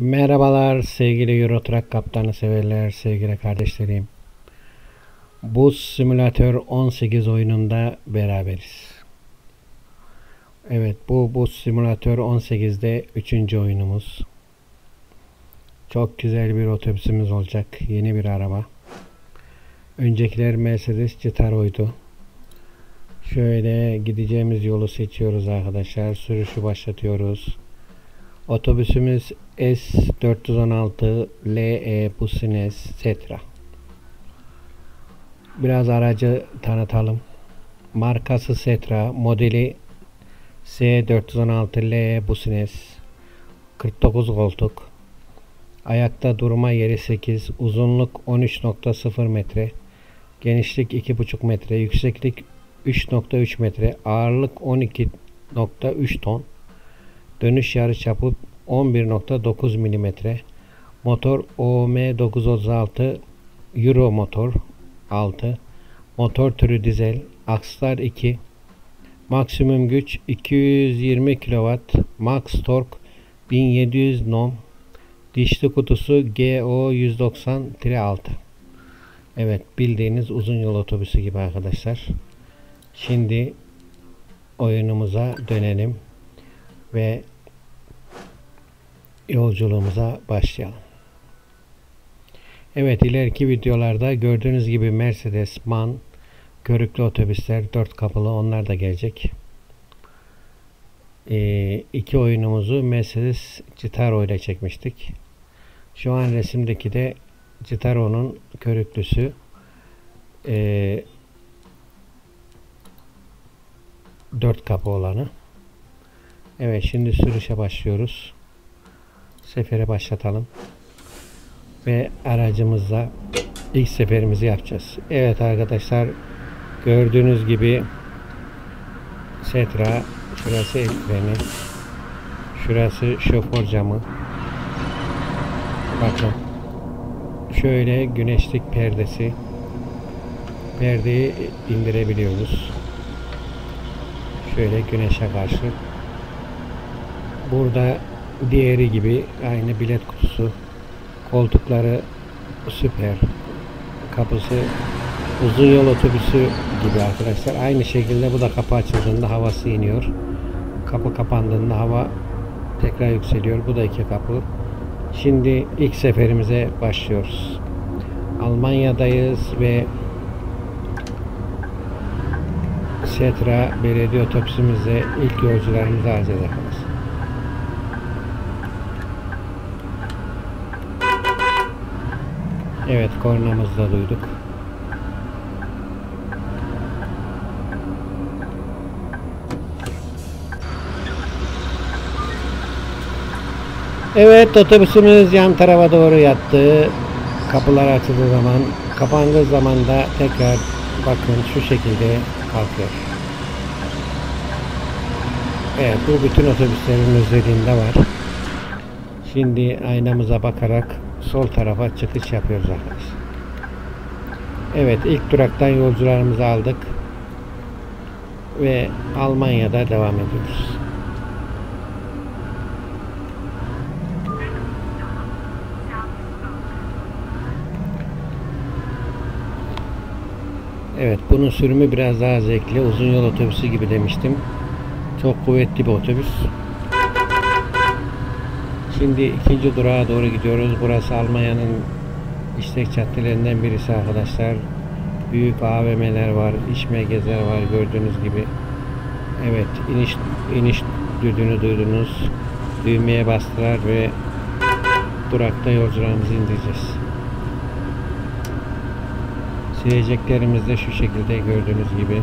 Merhabalar sevgili Eurotrack kaptanı severler, sevgili kardeşlerim. Bu simülatör 18 oyununda beraberiz. Evet bu bu simülatör 18'de 3. oyunumuz. Çok güzel bir otobüsümüz olacak. Yeni bir araba. Öncekiler Mercedes Citaro'ydu. Şöyle gideceğimiz yolu seçiyoruz arkadaşlar. Sürüşü başlatıyoruz. Otobüsümüz S416 LE Busines Setra. Biraz aracı tanıtalım. Markası Setra, modeli S416 LE Busines 49 koltuk. Ayakta durma yeri 8, uzunluk 13.0 metre, genişlik 2.5 metre, yükseklik 3.3 metre, ağırlık 12.3 ton. Dönüş yarıçapı 11.9 mm. Motor OM 936 Euro motor 6. Motor türü dizel. Akslar 2. Maksimum güç 220 kW. Max tork 1700 Nm. Dişli kutusu GO 190-6. Evet bildiğiniz uzun yol otobüsü gibi arkadaşlar. Şimdi oyunumuza dönelim ve yolculuğumuza başlayalım. Evet ileriki videolarda gördüğünüz gibi Mercedes, MAN, körüklü otobüsler, dört kapılı onlar da gelecek. Ee, iki oyunumuzu Mercedes Citaro ile çekmiştik. Şu an resimdeki de Citaro'nun körüklüsü. Ee, dört kapı olanı. Evet şimdi sürüşe başlıyoruz. Sefere başlatalım. Ve aracımızla ilk seferimizi yapacağız. Evet arkadaşlar gördüğünüz gibi Setra şurası el freni şurası şoför camı bakın şöyle güneşlik perdesi perdeyi indirebiliyoruz şöyle güneşe karşı burada diğeri gibi aynı bilet kutusu koltukları süper kapısı uzun yol otobüsü gibi arkadaşlar. Aynı şekilde bu da kapı açıldığında havası iniyor. Kapı kapandığında hava tekrar yükseliyor. Bu da iki kapı. Şimdi ilk seferimize başlıyoruz. Almanya'dayız ve Setra belediye otobüsümüzle ilk yolcularımızı alacağız arkadaşlar Evet kornamızı da duyduk. Evet otobüsümüz yan tarafa doğru yattı. Kapılar açıldığı zaman kapandığı zaman da tekrar bakın şu şekilde kalkıyor. Evet bu bütün otobüslerin özelliğinde var. Şimdi aynamıza bakarak sol tarafa çıkış yapıyoruz arkadaşlar. Evet ilk duraktan yolcularımızı aldık. Ve Almanya'da devam ediyoruz. Evet bunun sürümü biraz daha zevkli. Uzun yol otobüsü gibi demiştim. Çok kuvvetli bir otobüs. Şimdi ikinci durağa doğru gidiyoruz. Burası Almanya'nın işlek caddelerinden birisi arkadaşlar. Büyük AVM'ler var, iş merkezler var gördüğünüz gibi. Evet, iniş iniş düdüğünü duydunuz. Düğmeye bastılar ve durakta yolcularımızı indireceğiz. Sileceklerimiz de şu şekilde gördüğünüz gibi.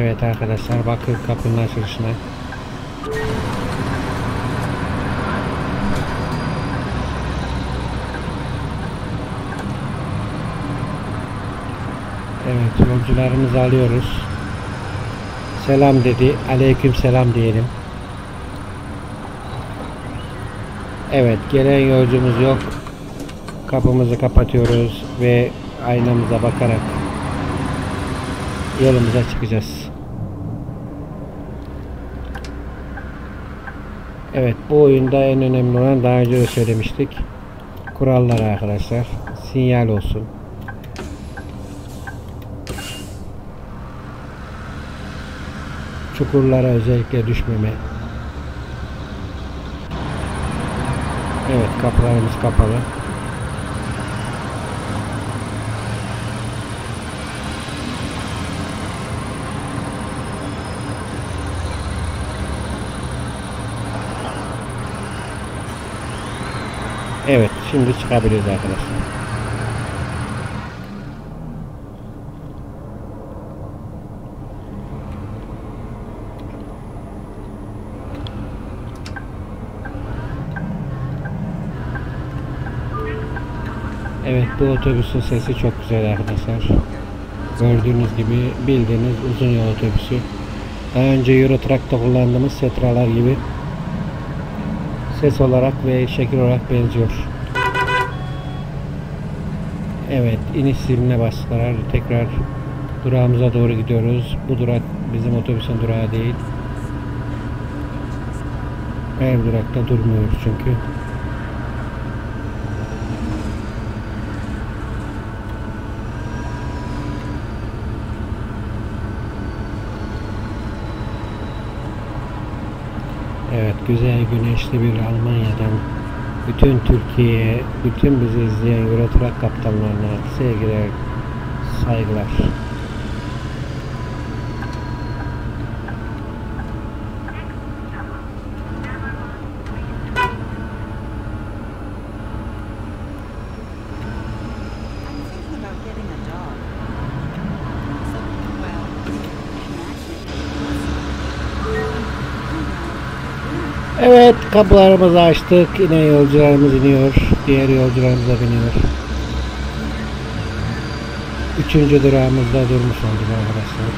Evet arkadaşlar bakın kapının açılışına. Evet yolcularımızı alıyoruz. Selam dedi. Aleyküm selam diyelim. Evet gelen yolcumuz yok. Kapımızı kapatıyoruz ve aynamıza bakarak yolumuza çıkacağız. Evet bu oyunda en önemli olan daha önce de söylemiştik. Kurallar arkadaşlar. Sinyal olsun. Çukurlara özellikle düşmeme. Evet kapılarımız kapalı. Evet şimdi çıkabiliriz arkadaşlar. Evet bu otobüsün sesi çok güzel arkadaşlar. Gördüğünüz gibi bildiğiniz uzun yol otobüsü. Daha önce Euro kullandığımız Setralar gibi ses olarak ve şekil olarak benziyor. Evet iniş ziline bastılar. Tekrar durağımıza doğru gidiyoruz. Bu durak bizim otobüsün durağı değil. Her durakta durmuyoruz çünkü. Evet güzel güneşli bir Almanya'dan bütün Türkiye'ye, bütün bizi izleyen Eurotrak kaptanlarına sevgiler, saygılar. Evet kapılarımızı açtık. Yine yolcularımız iniyor. Diğer yolcularımız da biniyor. Üçüncü durağımızda durmuş olduk arkadaşlar.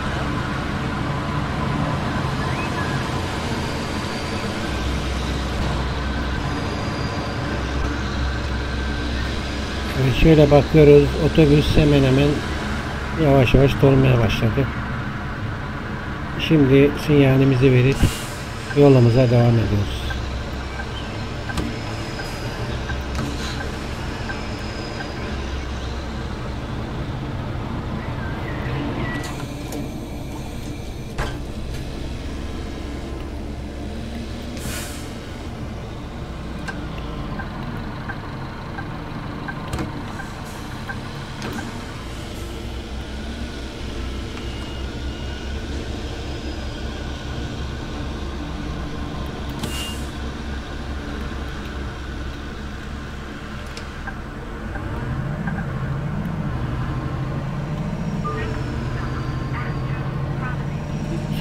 Evet, şöyle bakıyoruz. Otobüs hemen hemen yavaş yavaş dolmaya başladı. Şimdi sinyalimizi verip yolumuza devam ediyoruz.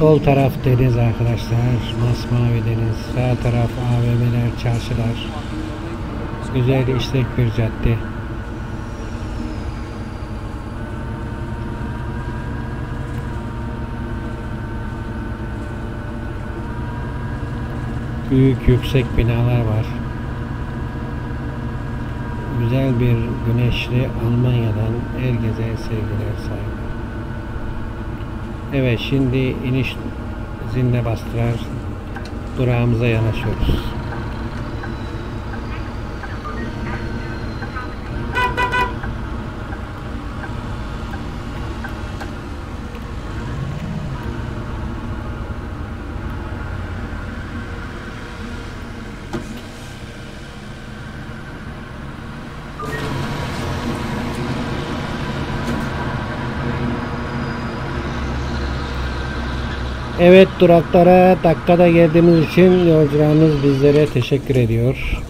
Sol taraf deniz arkadaşlar. Masmavi deniz. Sağ taraf AVM'ler, çarşılar. Güzel işlek bir cadde. Büyük yüksek binalar var. Güzel bir güneşli Almanya'dan herkese sevgiler saygılar. Evet şimdi iniş zinde bastılar. Durağımıza yanaşıyoruz. Evet duraklara dakikada geldiğimiz için yolcularımız bizlere teşekkür ediyor.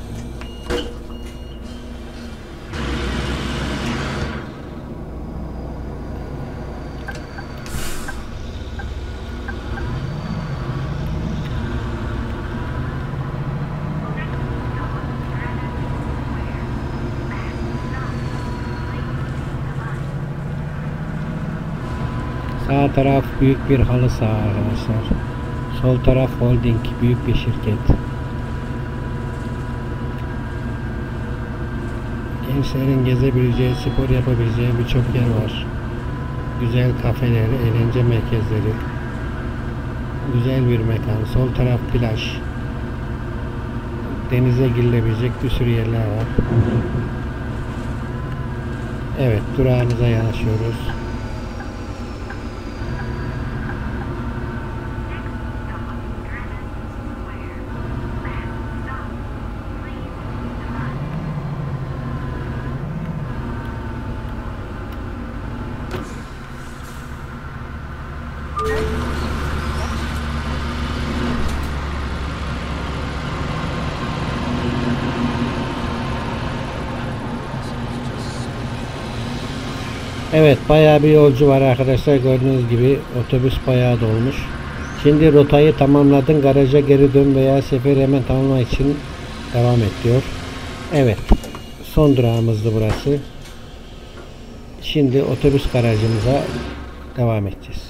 Sağ taraf büyük bir halı saha arkadaşlar. Sol taraf holding büyük bir şirket. Gençlerin gezebileceği, spor yapabileceği birçok yer var. Güzel kafeler, eğlence merkezleri. Güzel bir mekan. Sol taraf plaj. Denize girilebilecek bir sürü yerler var. Evet, durağımıza yanaşıyoruz. Evet bayağı bir yolcu var arkadaşlar gördüğünüz gibi otobüs bayağı dolmuş. Şimdi rotayı tamamladın garaja geri dön veya seferi hemen tamamlamak için devam et diyor. Evet son durağımızdı burası. Şimdi otobüs garajımıza devam edeceğiz.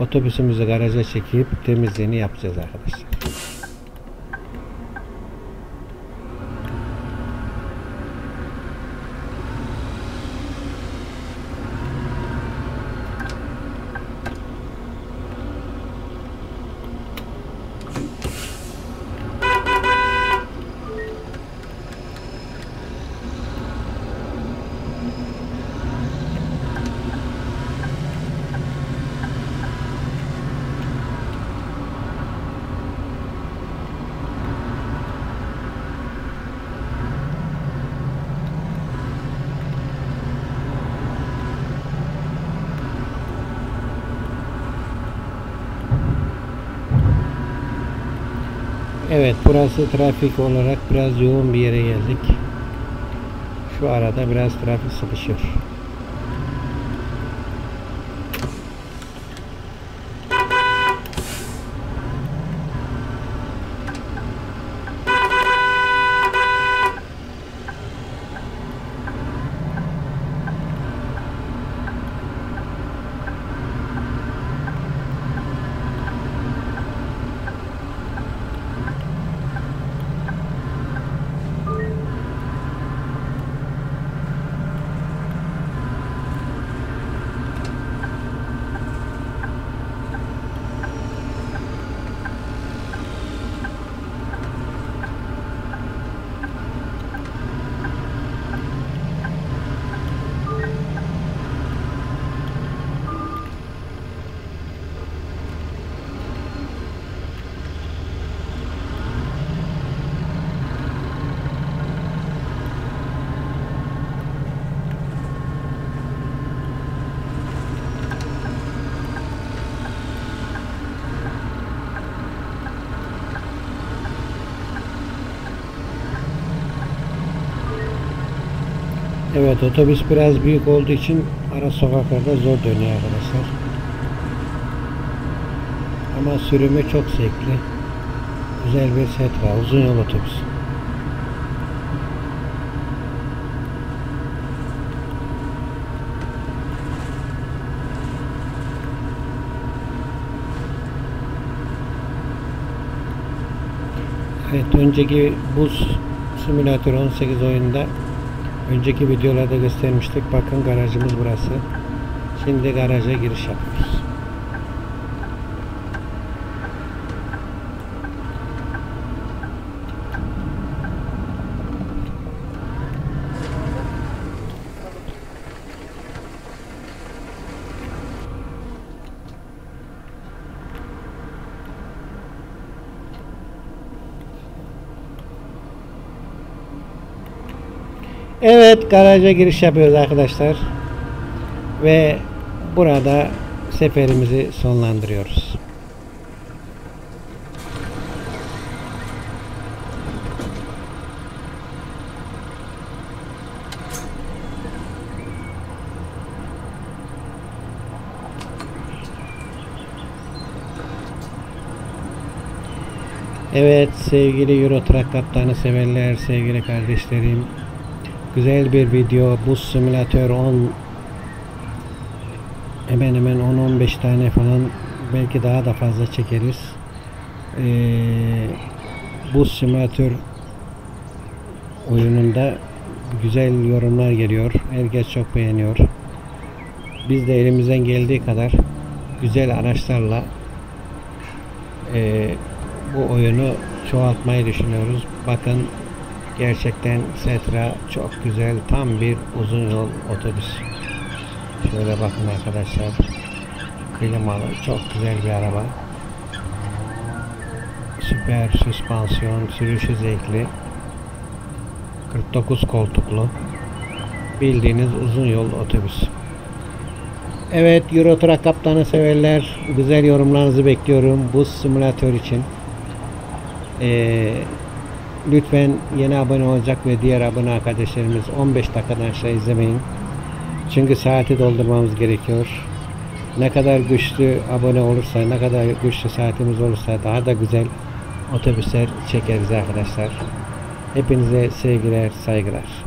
Otobüsümüzü garaja çekip temizliğini yapacağız arkadaşlar. Evet burası trafik olarak biraz yoğun bir yere geldik. Şu arada biraz trafik sıkışıyor. Evet otobüs biraz büyük olduğu için ara sokaklarda zor dönüyor arkadaşlar. Ama sürümü çok zevkli. Güzel bir set var. Uzun yol otobüsü. Evet önceki buz simülatör 18 oyunda önceki videolarda göstermiştik. Bakın garajımız burası. Şimdi garaja giriş yapıyoruz. Evet garaja giriş yapıyoruz arkadaşlar. Ve burada seferimizi sonlandırıyoruz. Evet sevgili Eurotrack kaptanı severler, sevgili kardeşlerim. Güzel bir video. Buz simülatör 10 hemen hemen 10-15 tane falan belki daha da fazla çekeriz. Ee, buz simülatör oyununda güzel yorumlar geliyor. Herkes çok beğeniyor. Biz de elimizden geldiği kadar güzel araçlarla eee, bu oyunu çoğaltmayı düşünüyoruz. Bakın gerçekten Setra çok güzel tam bir uzun yol otobüs. Şöyle bakın arkadaşlar. Klimalı çok güzel bir araba. Süper süspansiyon, sürüşü zevkli. 49 koltuklu. Bildiğiniz uzun yol otobüs. Evet Euro Truck Kaptanı severler. Güzel yorumlarınızı bekliyorum bu simülatör için. Ee, lütfen yeni abone olacak ve diğer abone arkadaşlarımız 15 dakikadan aşağı izlemeyin. Çünkü saati doldurmamız gerekiyor. Ne kadar güçlü abone olursa, ne kadar güçlü saatimiz olursa daha da güzel otobüsler çekeriz arkadaşlar. Hepinize sevgiler, saygılar.